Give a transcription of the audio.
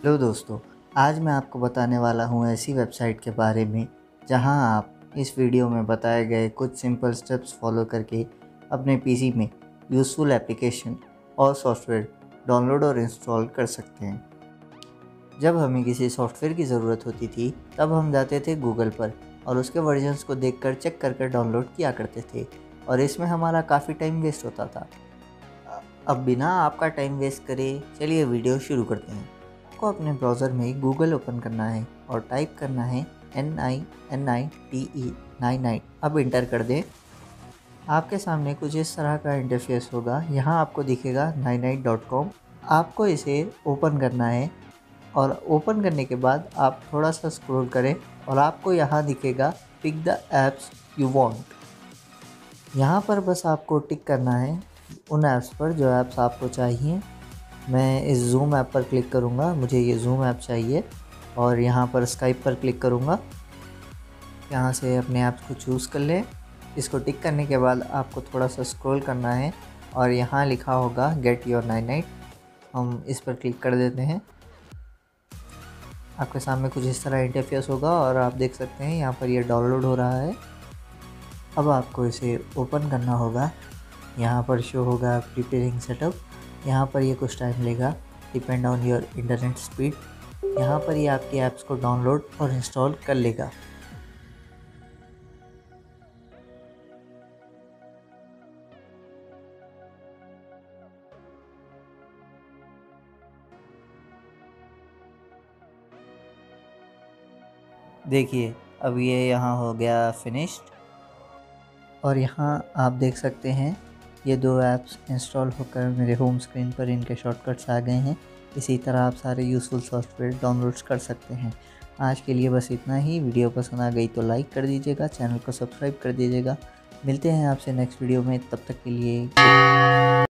Hello दोस्तों, आज मैं आपको बताने वाला हूँ ऐसी वेबसाइट के बारे में, जहाँ आप इस वीडियो में बताए गए कुछ सिंपल स्टेप्स फॉलो करके अपने पीसी में यूज़फुल एप्लीकेशन और सॉफ्टवेयर डाउनलोड और इंस्टॉल कर सकते हैं। जब हमें किसी सॉफ्टवेयर की ज़रूरत होती थी, तब हम जाते थे गूगल पर और उसके वर्जन्स को देखकर चेक कर कर डाउनलोड किया करते थे और इसमें हमारा काफ़ी टाइम वेस्ट होता था। अब बिना आपका टाइम वेस्ट करे, चलिए वीडियो शुरू करते हैं। आपको अपने ब्राउज़र में गूगल ओपन करना है और टाइप करना है N I N I T E nine nine. अब इंटर कर दें। आपके सामने कुछ इस तरह का इंटरफेस होगा। यहाँ आपको दिखेगा नाइन नाइन डॉट कॉम। आपको इसे ओपन करना है और ओपन करने के बाद आप थोड़ा सा स्क्रॉल करें और आपको यहाँ दिखेगा pick the apps you want यहाँ पर बस आपको टिक करना है। उन ऐप्स पर जो ऐप्स आपको चाहिए। मैं इस जूम ऐप पर क्लिक करूँगा, मुझे ये जूम ऐप चाहिए और यहाँ पर स्काइप पर क्लिक करूँगा। यहाँ से अपने ऐप को चूज़ कर लें। इसको टिक करने के बाद आपको थोड़ा सा स्क्रॉल करना है और यहाँ लिखा होगा गेट योर नाइन नाइट हम इस पर क्लिक कर देते हैं। आपके सामने कुछ इस तरह इंटरफेस होगा और आप देख सकते हैं यहाँ पर यह डाउनलोड हो रहा है। अब आपको इसे ओपन करना होगा। यहाँ पर शो होगा प्रिपेयरिंग सेटअप यहाँ पर ये कुछ टाइम लेगा depend on your internet speed यहाँ पर ये आपके ऐप्स को डाउनलोड और इंस्टॉल कर लेगा। देखिए, अब ये यहाँ हो गया फिनिश्ड और यहाँ आप देख सकते हैं ये दो ऐप्स इंस्टॉल होकर मेरे होम स्क्रीन पर इनके शॉर्टकट्स आ गए हैं। इसी तरह आप सारे यूज़फुल सॉफ्टवेयर डाउनलोड्स कर सकते हैं। आज के लिए बस इतना ही। वीडियो पसंद आ गई तो लाइक कर दीजिएगा चैनल को सब्सक्राइब कर दीजिएगा। मिलते हैं आपसे नेक्स्ट वीडियो में। तब तक के लिए